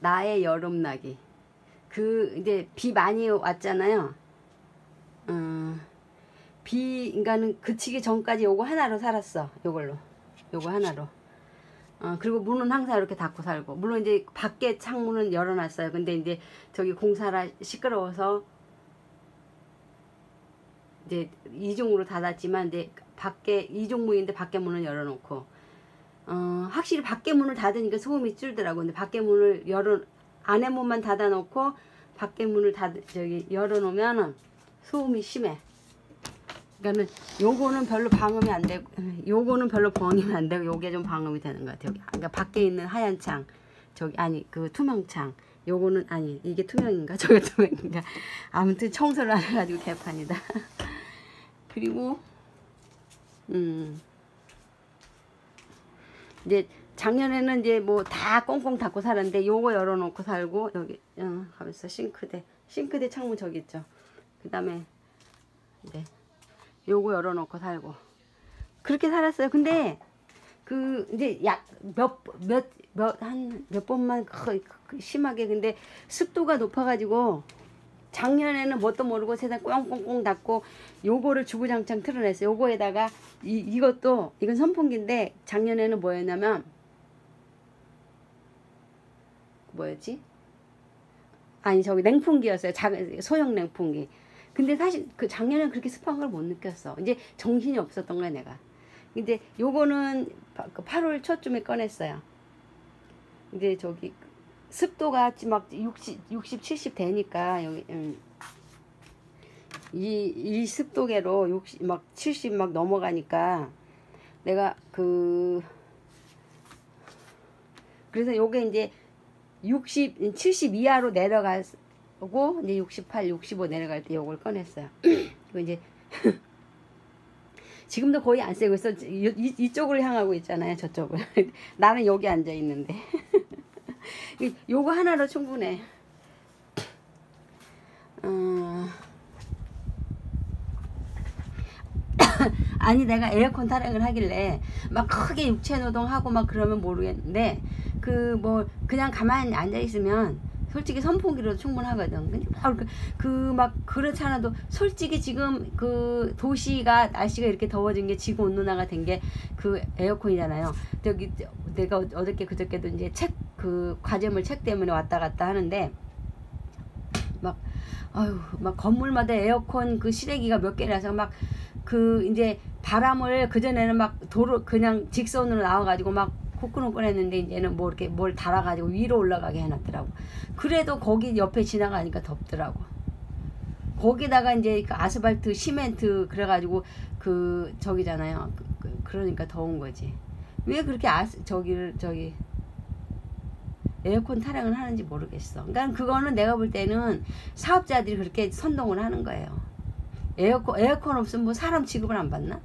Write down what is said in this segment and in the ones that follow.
나의 여름나기. 그 이제 비 많이 왔잖아요. 음, 비 그러니까는 그치기 전까지 요거 하나로 살았어. 요걸로. 요거 하나로. 어, 그리고 문은 항상 이렇게 닫고 살고. 물론 이제 밖에 창문은 열어놨어요. 근데 이제 저기 공사라 시끄러워서 이제 이중으로 닫았지만 이제 밖에 이중문인데 밖에 문은 열어놓고 어, 확실히 밖에 문을 닫으니까 소음이 줄더라고. 근데 밖에 문을 열어 안에 문만 닫아 놓고 밖에 문을 닫 저기 열어 놓으면은 소음이 심해. 그러니까는 요거는 별로 방음이 안 되고 요거는 별로 방음이 안 되고 요게 좀 방음이 되는 것 같아요. 그러니까 밖에 있는 하얀 창 저기 아니 그 투명 창 요거는 아니 이게 투명인가 저게 투명인가 아무튼 청소를 안 해가지고 개판이다. 그리고 음 이제 작년에는 이제 뭐 다 꽁꽁 닫고 살았는데 요거 열어놓고 살고 여기 어, 가면서 싱크대 싱크대 창문 저기 있죠. 그 다음에 네 요거 열어놓고 살고 그렇게 살았어요. 근데 그 이제 약 몇 몇 몇 한몇 번만 그, 그 심하게 근데 습도가 높아가지고 작년에는 뭣도 모르고 세상 꽁꽁꽁 닫고 요거를 주구장창 틀어냈어요. 요거에다가 이, 이것도 이건 선풍기인데 작년에는 뭐였냐면 뭐였지? 아니 저기 냉풍기였어요. 작은 소형 냉풍기. 근데 사실 그 작년에 그렇게 습한 걸 못 느꼈어. 이제 정신이 없었던 거야 내가. 근데 요거는 8월 그 초쯤에 꺼냈어요. 이제 저기 습도가 막 60, 60, 70 되니까 여기 음, 이, 이 습도계로 60, 막 70 막 넘어가니까 내가 그 그래서 요게 이제 60, 70 이하로 내려가고 이제 68, 65 내려갈 때 요걸 꺼냈어요. 그 이제 지금도 거의 안 쓰고 있어. 이, 이쪽을 향하고 있잖아요. 저쪽을. 나는 여기 앉아 있는데. 요거 하나로 충분해. 어... 아니 내가 에어컨 타령을 하길래 막 크게 육체 노동하고 막 그러면 모르겠는데 그 뭐 그냥 가만히 앉아 있으면 솔직히 선풍기로도 충분하거든. 근데 그막 그 그렇잖아도 솔직히 지금 그 도시가 날씨가 이렇게 더워진 게 지구 온난화가 된 게 그 에어컨이잖아요. 저기 내가 어저께 그저께도 이제 책 그 과제물 책 때문에 왔다 갔다 하는데 막 아유 막 건물마다 에어컨 그 실외기가 몇 개라서 막 그 이제 바람을 그 전에는 막 도로 그냥 직선으로 나와가지고 막 후끈후끈했는데 이제는 뭐 이렇게 뭘 달아가지고 위로 올라가게 해놨더라고. 그래도 거기 옆에 지나가니까 덥더라고. 거기다가 이제 그 아스팔트, 시멘트 그래가지고 그 저기잖아요. 그, 그, 러니까 더운 거지. 왜 그렇게 아스 저기를 저기 에어컨 타령을 하는지 모르겠어. 그러니까 그거는 내가 볼 때는 사업자들이 그렇게 선동을 하는 거예요. 에어컨 에어컨 없으면 뭐 사람 취급을 안 받나?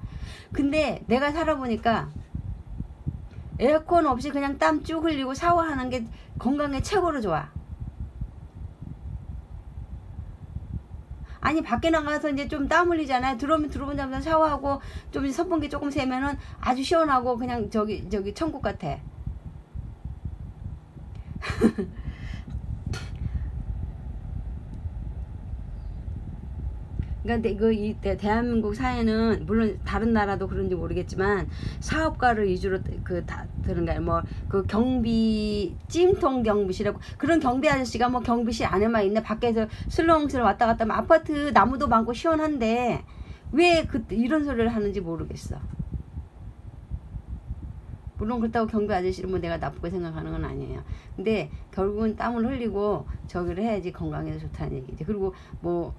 근데 내가 살아보니까 에어컨 없이 그냥 땀 쭉 흘리고 샤워하는 게 건강에 최고로 좋아. 아니 밖에 나가서 이제 좀 땀 흘리잖아요. 들어오면 들어오자마자 샤워하고 좀 선풍기 조금 세면은 아주 시원하고 그냥 저기 저기 천국 같아. 그러니까 그이 대한민국 사회는 물론 다른 나라도 그런지 모르겠지만 사업가를 위주로 그다 드는 거야. 뭐그 경비 찜통 경비실이라고 그런 경비 아저씨가 뭐 경비실 안에만 있네 밖에서 슬렁슬렁 왔다 갔다 하면 아파트 나무도 많고 시원한데 왜 그 이런 소리를 하는지 모르겠어. 물론 그렇다고 경비 아저씨를 뭐 내가 나쁘게 생각하는 건 아니에요. 근데 결국은 땀을 흘리고 저기를 해야지 건강에 좋다는 얘기지. 그리고 뭐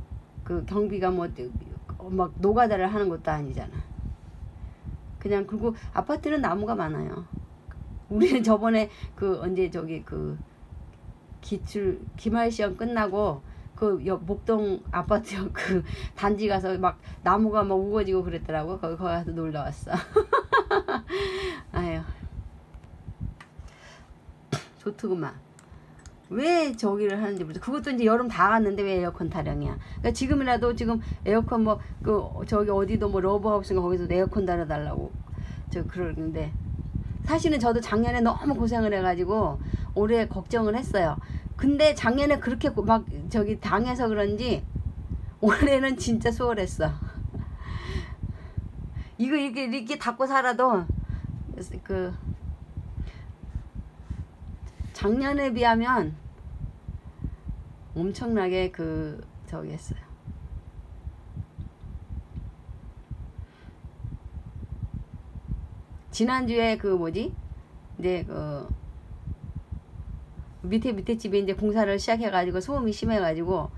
그 경비가 뭐 막 노가다를 하는 것도 아니잖아. 그냥 그리고 아파트는 나무가 많아요. 우리는 저번에 그 언제 저기 그 기출 기말 시험 끝나고 그 목동 아파트 그 단지 가서 막 나무가 막 우거지고 그랬더라고. 거기 가서 놀러 왔어. 아유. 좋더구만. 왜 저기를 하는지 모르죠. 그것도 이제 여름 다 갔는데 왜 에어컨 타령이야. 그러니까 지금이라도 지금 에어컨 뭐 그 저기 어디도 뭐 러브하우스인가 거기서 에어컨 달아달라고 저 그러는데 사실은 저도 작년에 너무 고생을 해가지고 올해 걱정을 했어요. 근데 작년에 그렇게 막 저기 당해서 그런지 올해는 진짜 수월했어. 이거 이렇게 이렇게 닫고 살아도 그 작년에 비하면 엄청나게 그 저기 했어요. 지난주에 그 뭐지? 이제 그 밑에 밑에 집에 이제 공사를 시작해가지고 소음이 심해가지고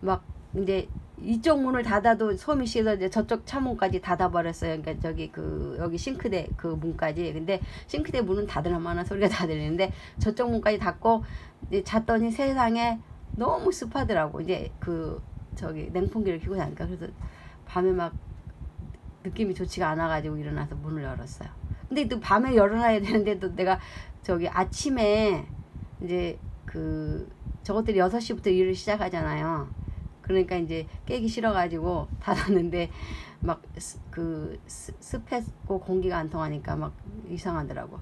막 이제 이쪽 문을 닫아도 소음이 심해서 이제 저쪽 차문까지 닫아버렸어요. 그러니까 저기 그 여기 싱크대 그 문까지. 근데 싱크대 문은 닫으나 마나 소리가 다 들리는데 저쪽 문까지 닫고 이제 잤더니 세상에 너무 습하더라고. 이제 그 저기 냉풍기를 켜고 자니까 그래서 밤에 막 느낌이 좋지가 않아가지고 일어나서 문을 열었어요. 근데 또 밤에 열어놔야 되는데 또 내가 저기 아침에 이제 그 저것들이 6시부터 일을 시작하잖아요. 그러니까 이제 깨기 싫어가지고 닫았는데 막 그 습했고 공기가 안 통하니까 막 이상하더라고.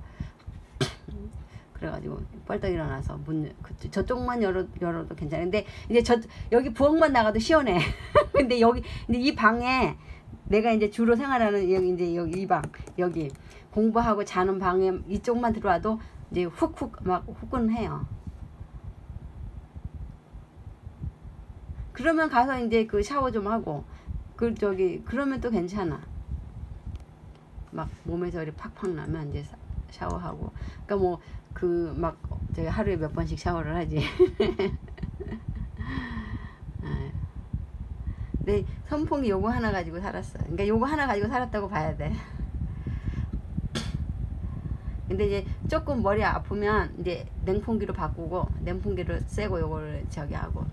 그래가지고 뻘떡 일어나서 문 그, 저쪽만 열어 열어도 괜찮은데 이제 저 여기 부엌만 나가도 시원해. 근데 여기 근데 이 방에 내가 이제 주로 생활하는 여기 이제 여기 이 방 여기 공부하고 자는 방에 이쪽만 들어와도 이제 훅훅 막 후끈해요. 그러면 가서 이제 그 샤워 좀 하고 그 저기 그러면 또 괜찮아. 막 몸에서 이렇게 팍팍 나면 이제 샤워하고 그러니까 뭐 그 막 저기 하루에 몇 번씩 샤워를 하지. 네, 선풍기 요거 하나 가지고 살았어. 그러니까 요거 하나 가지고 살았다고 봐야 돼. 근데 이제 조금 머리 아프면 이제 냉풍기로 바꾸고 냉풍기를 쐬고 요거를 저기 하고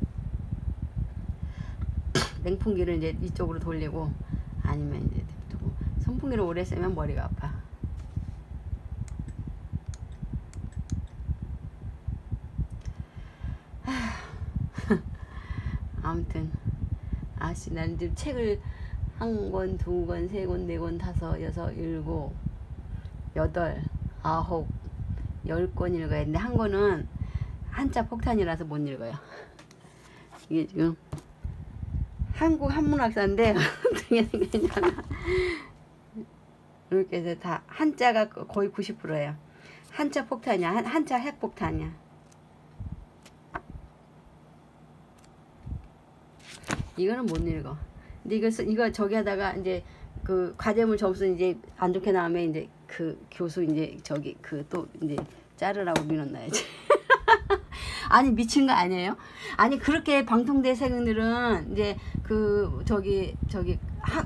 냉풍기를 이제 이쪽으로 돌리고 아니면 이제 두고 선풍기를 오래 쐬면 머리가 아파. 아무튼 아씨 나는 지금 책을 한 권, 두 권, 세 권, 네 권, 다섯, 여섯, 일곱, 여덟, 아홉, 열 권 읽어야 되는데 한 권은 한자 폭탄이라서 못 읽어요. 이게 지금 한국 한문학사인데 어떻게 생겼냐면 이렇게 해서 다 한자가 거의 90%예요. 한자 폭탄이야. 한, 한자 핵폭탄이야. 이거는 못 읽어. 근데 이거 이거 저기 하다가 이제 그 과제물 점수 이제 안 좋게 나오면 이제 그 교수 이제 저기 그 또 이제 자르라고 밀어놔야지. 아니 미친 거 아니에요? 아니 그렇게 방통대생들은 이제 그 저기 저기 하,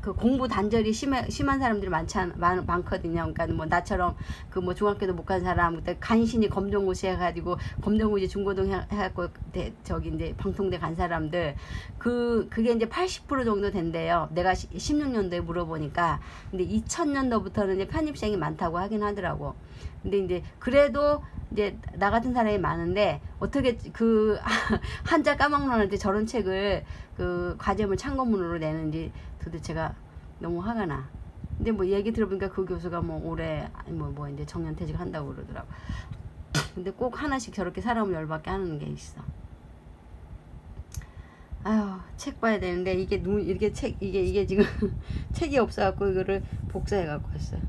그 공부 단절이 심해, 심한 사람들이 많잖 많, 많거든요. 그러니까 뭐 나처럼 그 뭐 중학교도 못 간 사람 그때 간신히 검정고시 해가지고 검정고시 중고등 해, 해갖고 대, 저기 이제 방통대 간 사람들 그 그게 이제 80% 정도 된대요. 내가 16년도에 물어보니까 근데 2000년도부터는 이제 편입생이 많다고 하긴 하더라고. 근데 이제 그래도 이제 나 같은 사람이 많은데 어떻게 그 한자 까막론한테 저런 책을 그 과제물 참고문으로 내는지 도대체가 너무 화가 나. 근데 뭐 얘기 들어보니까 그 교수가 뭐 올해 뭐, 뭐 이제 정년퇴직 한다고 그러더라고. 근데 꼭 하나씩 저렇게 사람을 열받게 하는 게 있어. 아유, 책 봐야 되는데 이게 눈 이렇게 책 이게 이게 지금 책이 없어갖고 이거를 복사해 갖고 왔어요.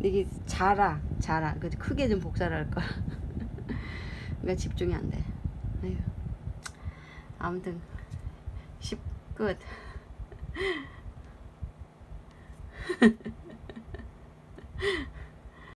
이게 자라 자라 그 크게 좀 복사를 할까. 그러니까 집중이 안 돼. 아유. 아무튼 10 끝.